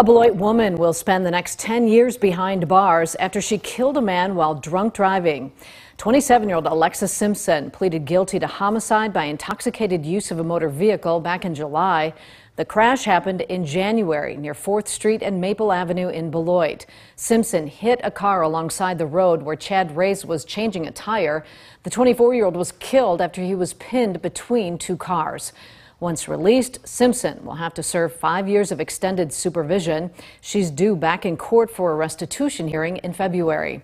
A Beloit woman will spend the next 10 years behind bars after she killed a man while drunk driving. 27-year-old Alexis Simpson pleaded guilty to homicide by intoxicated use of a motor vehicle back in July. The crash happened in January near 4th Street and Maple Avenue in Beloit. Simpson hit a car alongside the road where Chad Race was changing a tire. The 24-year-old was killed after he was pinned between two cars. Once released, Simpson will have to serve five years of extended supervision. She's due back in court for a restitution hearing in February.